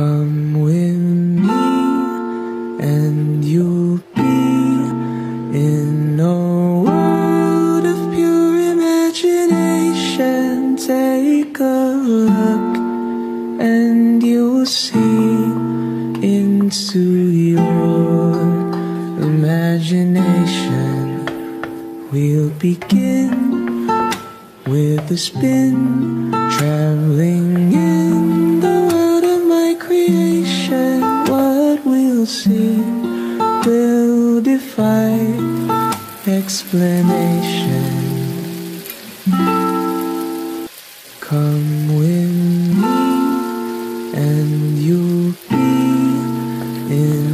Come with me and you'll be in a world of pure imagination. Take a look and you'll see into your imagination. We'll begin with a spin, traveling See will defy explanation. Come with me and you'll be in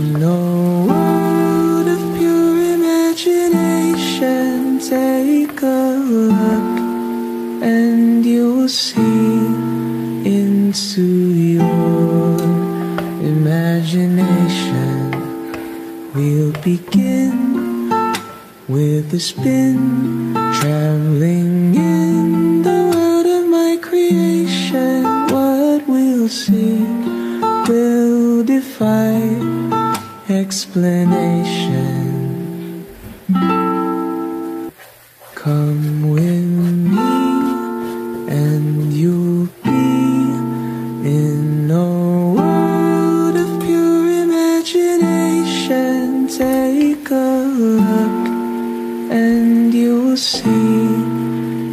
We'll begin with a spin, traveling in the world of my creation. What we'll see will defy explanation. Take a look and you'll see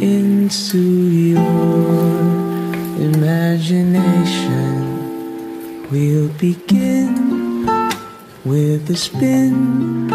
into your imagination. We'll begin with a spin,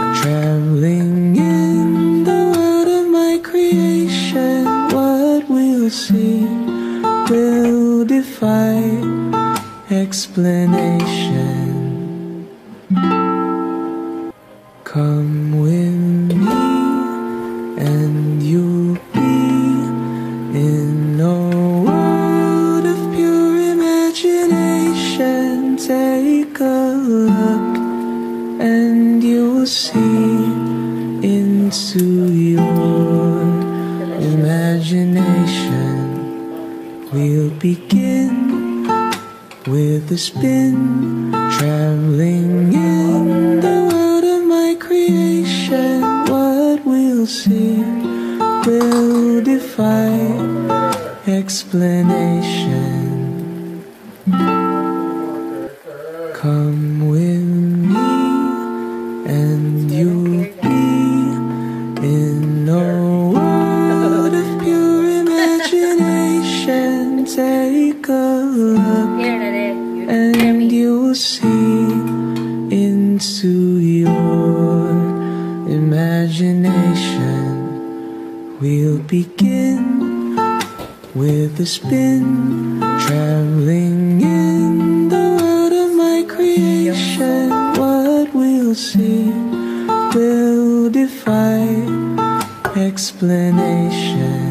into your imagination. We'll begin with a spin, traveling in the world of my creation. What we'll see will defy explanation. We'll begin with a spin, traveling in the world of my creation. What we'll see will defy explanation.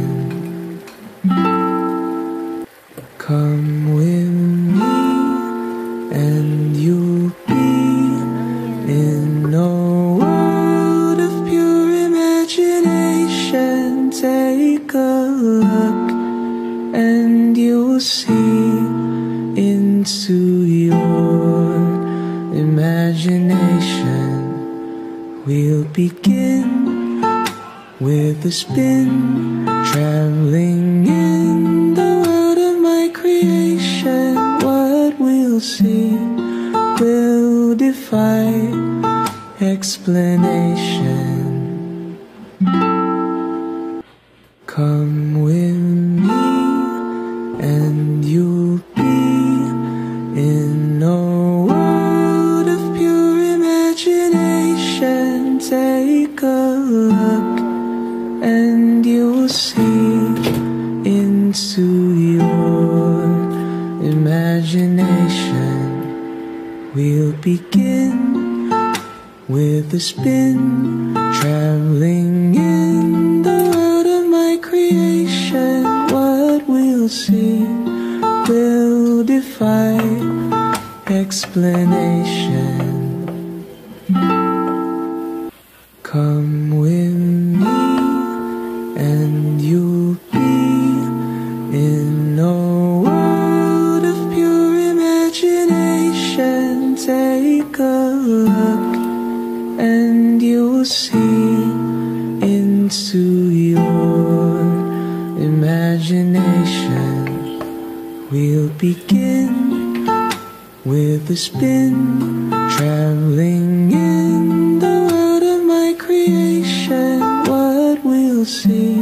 We'll begin with a spin, traveling in the world of my creation. What we'll see will defy explanation. Imagination. We'll begin with a spin, traveling in the world of my creation. What we'll see will defy explanation. Come We'll begin with a spin, traveling in the world of my creation. What we'll see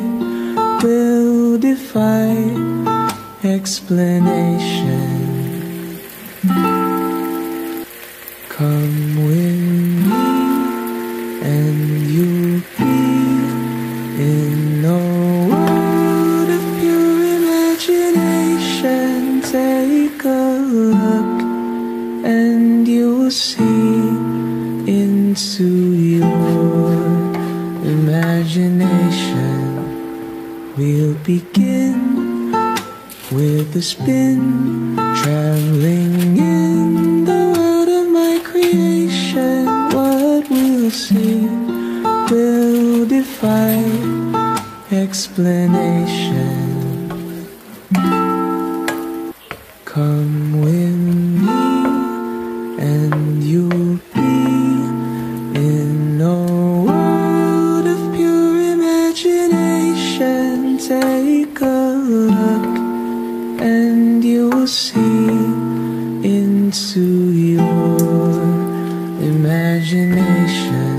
will defy explanation. Come with me and you'll and you'll see into your imagination. We'll begin with a spin, traveling in the world of my creation. What we'll see will defy explanation. Imagination.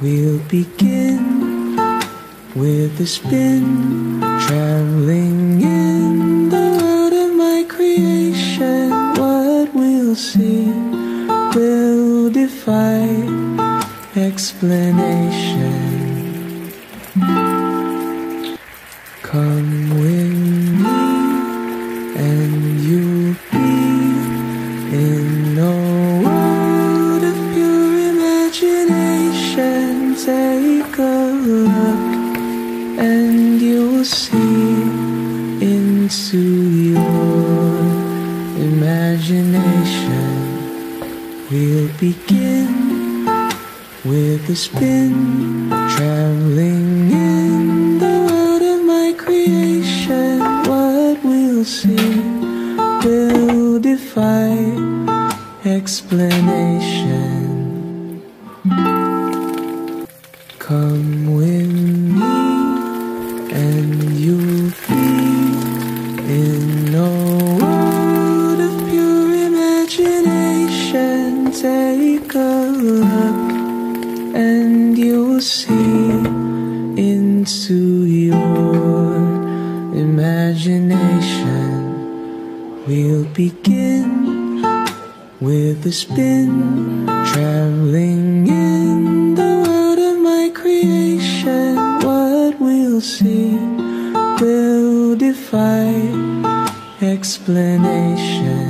We'll begin with a spin, traveling in the world of my creation. What we'll see will defy explanation. Imagination. Take a look and you'll see into your imagination. We'll begin with a spin, traveling in the world of my creation. What we'll see will defy explanation. Come with me and you'll be in a world of pure imagination. Take a look and you'll see into your imagination. We'll begin with a spin, traveling see will defy explanation.